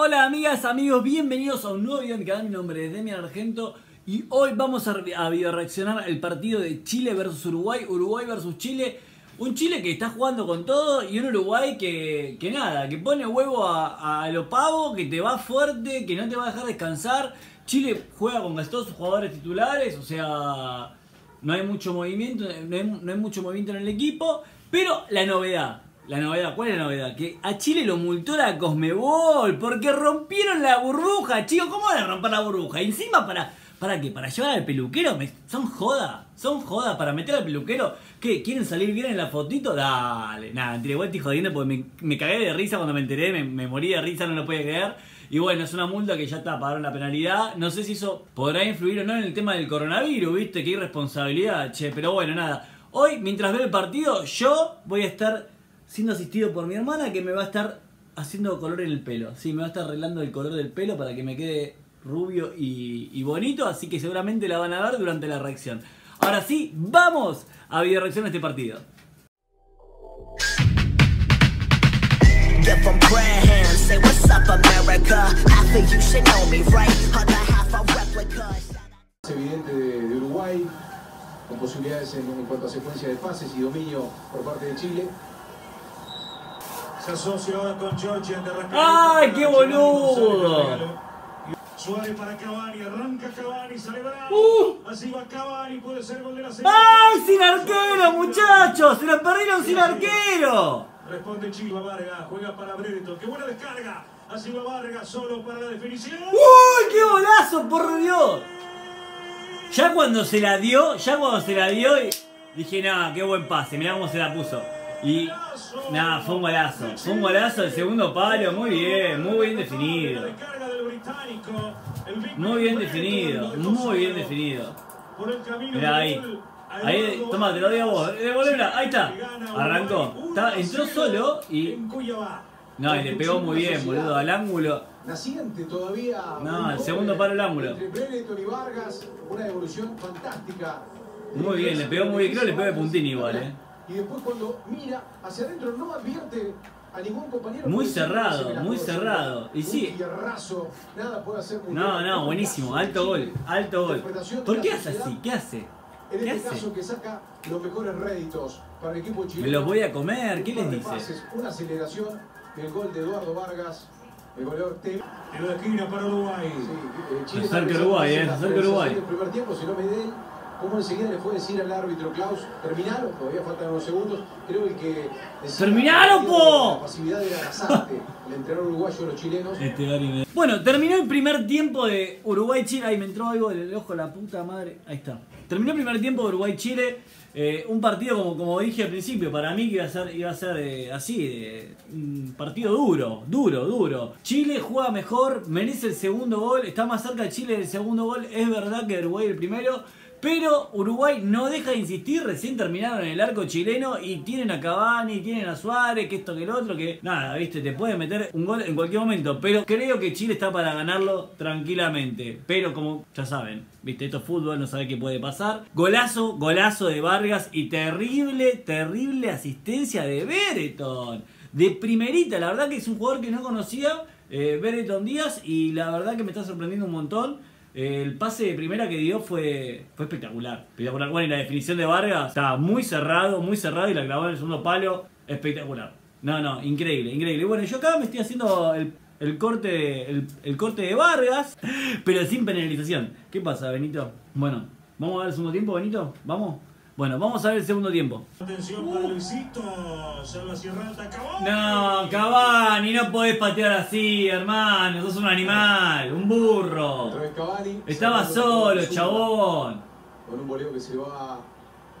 Hola amigas, amigos, bienvenidos a un nuevo video en mi canal, mi nombre es Demian Argento y hoy vamos a, a reaccionar el partido de Chile versus Uruguay, Uruguay versus Chile, un Chile que está jugando con todo y un Uruguay que, que nada, que pone huevo a, lo pavo, que te va fuerte, que no te va a dejar descansar, Chile juega con todos sus jugadores titulares, o sea, no hay mucho movimiento, no hay mucho movimiento en el equipo, pero la novedad, la novedad, ¿cuál es la novedad? Que a Chile lo multó la Cosmebol porque rompieron la burbuja, chicos. ¿Cómo van a romper la burbuja? Y encima para. ¿Para qué? ¿Para llevar al peluquero? Son joda, son joda para meter al peluquero. ¿Qué? ¿Quieren salir bien en la fotito? Dale, nada, entre igual estoy jodiendo porque me, me cagué de risa cuando me enteré, me, me morí de risa, no lo podía creer. Y bueno, es una multa que ya está, pagaron la penalidad. No sé si eso podrá influir o no en el tema del coronavirus, ¿viste? Qué irresponsabilidad, che. Pero bueno, nada. Hoy, mientras veo el partido, yo voy a estar siendo asistido por mi hermana que me va a estar haciendo color en el pelo. Sí, me va a estar arreglando el color del pelo para que me quede rubio y, y bonito, así que seguramente la van a ver durante la reacción. Ahora sí, vamos a video reacción a este partido. Give 'em. Es evidente de, de Uruguay, con posibilidades en, en cuanto a secuencia de pases y dominio por parte de Chile. Se asocia ahora con Georgia de ¡Ay, qué boludo! Suárez para Cavani, arranca Cavani, sale Bravo. Uh. Así va Cavani, puede ser gol de la serie. ¡Ay, sin arquero, muchachos! ¡Se la perdieron sin arquero! Responde Chilva Vargas, juega para Brereton. ¡Qué buena descarga! Así va Vargas solo para la definición. ¡Uy, qué golazo, por Dios! Ya cuando se la dio, ya cuando se la dio, dije, nada, qué buen pase, mirá cómo se la puso. Y nada, fue un golazo. Fue un golazo el segundo palo, muy bien, muy bien definido. Muy bien definido, muy bien definido. Del ahí. Ahí, toma, te lo doy a vos. Devolvela, ahí está. Arrancó. Está- entró solo y. No, y le pegó muy bien, boludo, al ángulo. Naciente todavía. No, el segundo palo al ángulo. Entre Brereton y Vargas, una evolución fantástica. Muy bien, le pegó muy bien, creo que le pegó de puntín igual, eh. Y después cuando mira hacia adentro no advierte a ningún compañero. Muy cerrado, muy cosas. cerrado. Y Un sí. fierrazo, nada puede hacer No, bien. no, buenísimo, alto gol, alto gol. ¿Por qué hace así? ¿Qué hace? En ¿Qué este hace? caso que saca los mejores réditos para el equipo chileno. Me los voy a comer, ¿qué les dice? pases, una aceleración del gol de Eduardo Vargas, el goleador T. En la esquina para Uruguay. Sí, eh, Se acerca Uruguay, eh, se acerca Uruguay. del primer tiempo, si no me den, cómo enseguida le fue a decir al árbitro Klaus, terminaron, todavía faltan unos segundos, creo el que... decía- ¡Terminaron, po! La pasividad era Lazarte, el entrenador uruguayo de los chilenos. Este Bueno, terminó el primer tiempo de Uruguay-Chile. Ahí me entró algo del ojo, la puta madre. Ahí está. Terminó el primer tiempo de Uruguay-Chile. Eh, un partido, como, como dije al principio, para mí que iba a ser, iba a ser eh, así, eh, un partido duro, duro, duro. Chile juega mejor, merece el segundo gol, está más cerca de Chile del segundo gol. Es verdad que Uruguay el primero. Pero Uruguay no deja de insistir, recién terminaron en el arco chileno y tienen a Cavani, tienen a Suárez, que esto que el otro, que nada, viste, te puede meter un gol en cualquier momento. Pero creo que Chile está para ganarlo tranquilamente. Pero como ya saben, viste, esto es fútbol, no sabe qué puede pasar. Golazo, golazo de Vargas y terrible, terrible asistencia de Bereton. De primerita, la verdad que es un jugador que no conocía, eh, Bereton Díaz, y la verdad que me está sorprendiendo un montón. El pase de primera que dio fue, fue espectacular. Espectacular. Bueno, y la definición de Vargas estaba muy cerrado, muy cerrado y la clavó en el segundo palo. Espectacular. No, no, increíble, increíble. Bueno, yo acá me estoy haciendo el, el corte el, el corte de Vargas, pero sin penalización. ¿Qué pasa, Benito? Bueno, ¿vamos a ver el segundo tiempo, Benito? ¿Vamos? Bueno, vamos a ver el segundo tiempo. Atención para Luisito. Sierra Alta, Cavani. No, Cavani, no podés patear así, hermano. Sos un animal, un burro. Cavani. Estaba solo, chabón. Con un voleo que se va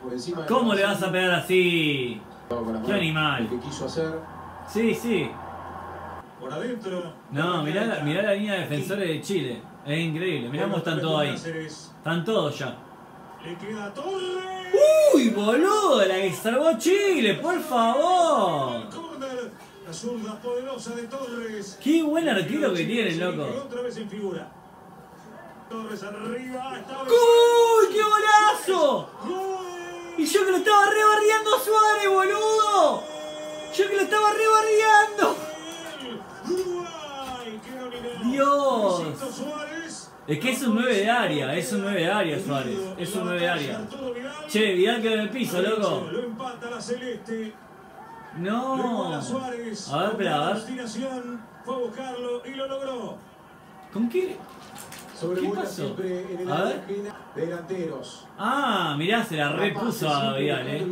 por encima. de ¿Cómo le vas a pegar así? Qué animal. Que quiso hacer. Sí, sí. Por adentro. No, mirá la, mirá la línea de defensores de Chile. Es increíble. Mirá cómo están todos ahí. Están todos ya. Le queda Torres. ¡Uy, boludo! La que salvó Chile, por favor. La zurda poderosa de Torres. Qué buen arquero que tiene, loco. Otra vez en figura. Torres arriba. ¡Uy, qué golazo! ¡Gol! Y yo que lo estaba rebarriando a Suárez, boludo. Yo que lo estaba rebarriando. Uruguay. Es que es un 9 de área, es un 9 de área Suárez, es un 9 de área. Che, Vidal quedó en el piso, loco. Lo empata la Celeste. Lo No. A ver, espera, a ver. Fue a buscarlo y lo logró. ¿Con qué? Sobrevuela pasó? A ver. delanteros. Ah, mirá, se la repuso a Vidal, eh.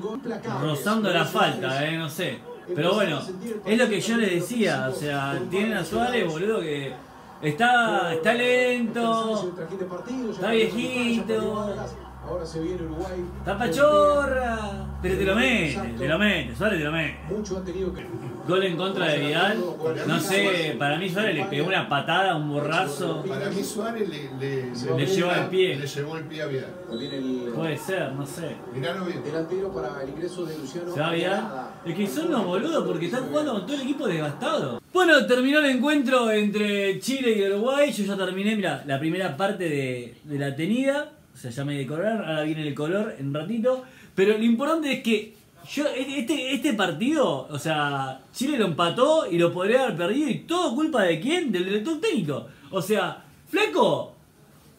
Rozando la falta, eh, no sé. Pero bueno, es lo que yo les decía, o sea, tienen a Suárez, boludo, que está, está lento, está viejito, Ahora se viene Uruguay. está pachorra, pero te lo mete, te lo mete, Suárez te lo mete. Mucho han tenido que. Gol en contra de Vidal, no sé, para mí Suárez le pegó una patada, un borrazo. Para mí Suárez le, le, Le llevó el pie. Le llevó el pie a Vidal. Puede ser, no sé. Miralo bien. delantero para el ingreso de Luciano. ¿Se va Vidal? Es que son unos boludos porque están jugando con todo el equipo desgastado. Bueno, terminó el encuentro entre Chile y Uruguay. Yo ya terminé, mira, la primera parte de, de la tenida. O sea, ya me decoraron, ahora viene el color en un ratito. Pero lo importante es que yo este, este partido, o sea, Chile lo empató y lo podría haber perdido. ¿Y todo culpa de quién? Del director técnico. O sea, flaco,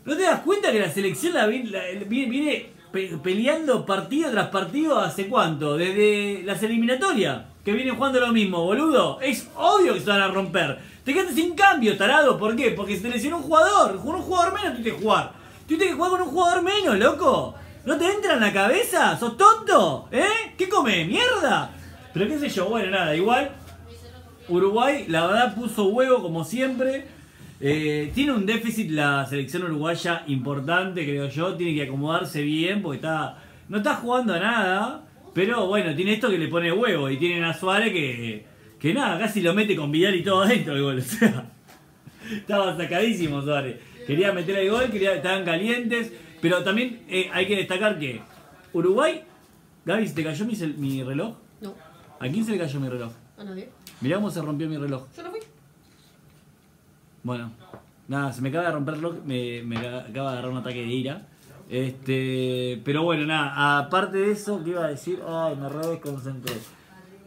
¿No te das cuenta que la selección la, la- viene, viene pe- peleando partido tras partido hace cuánto? Desde las eliminatorias, que vienen jugando lo mismo, boludo. Es obvio que se van a romper. Te quedaste sin cambio, tarado. ¿Por qué? Porque se te lesionó un jugador. Con un jugador menos tuviste que jugar. Tuviste que jugar con un jugador menos, loco. ¿No te entra en la cabeza? ¿Sos tonto? ¿Eh? ¿Qué come? ¿Mierda? Pero qué sé yo, bueno, nada, igual. Uruguay, la verdad, puso huevo como siempre. Eh, tiene un déficit la selección uruguaya importante, creo yo. Tiene que acomodarse bien porque está no está jugando a nada. Pero bueno, tiene esto que le pone huevo. Y tienen a Suárez que, que nada, casi lo mete con Vidal y todo adentro el gol. Estaba sacadísimo Suárez. Quería meter el gol, quería, estaban calientes. Pero también eh, hay que destacar que Uruguay. Gaby, ¿se te cayó mi, cel- mi reloj? No, ¿A quién se le cayó mi reloj? a nadie. Mirá cómo se rompió mi reloj. Yo no fui. Bueno, nada, se me acaba de romper el reloj, me, me acaba de agarrar un ataque de ira. Este, pero bueno, nada, aparte de eso, ¿qué iba a decir? Ay, me re desconcentré.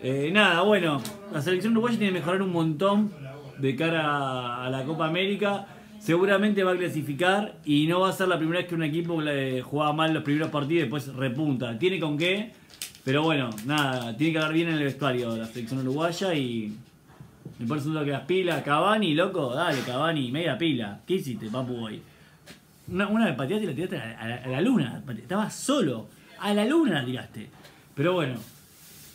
Eh, nada, bueno, la selección uruguaya tiene que mejorar un montón de cara a la Copa América. Seguramente va a clasificar y no va a ser la primera vez que un equipo juega mal los primeros partidos y después repunta. Tiene con qué, pero bueno, nada, tiene que hablar bien en el vestuario la selección uruguaya y me parece un que las pilas. Cavani, loco, dale, Cavani, media pila. ¿Qué hiciste, papu, hoy? Una, una de pateaste y la tiraste a la, a la- la luna. Estabas solo. A la luna la. Pero bueno,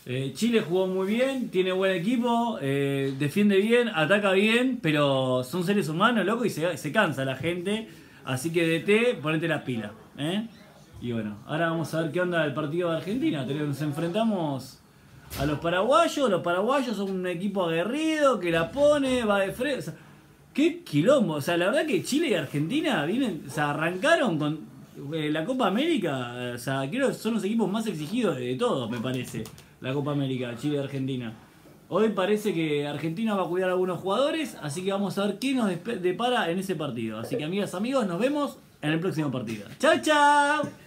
eh, Chile jugó muy bien, tiene buen equipo, eh, defiende bien, ataca bien, pero son seres humanos, loco, y se, se cansa la gente. Así que DT, ponete las pilas. ¿eh? Y bueno, ahora vamos a ver qué onda el partido de Argentina. Nos enfrentamos a los paraguayos. Los paraguayos son un equipo aguerrido que la pone, va de frente. O qué quilombo. O sea, la verdad que Chile y Argentina vienen, o arrancaron con eh, la Copa América. O sea, creo son los equipos más exigidos de todos, me parece. La Copa América, Chile y Argentina. Hoy parece que Argentina va a cuidar a algunos jugadores, así que vamos a ver qué nos depara en ese partido. Así que amigas, amigos, nos vemos en el próximo partido. ¡Chao, chao!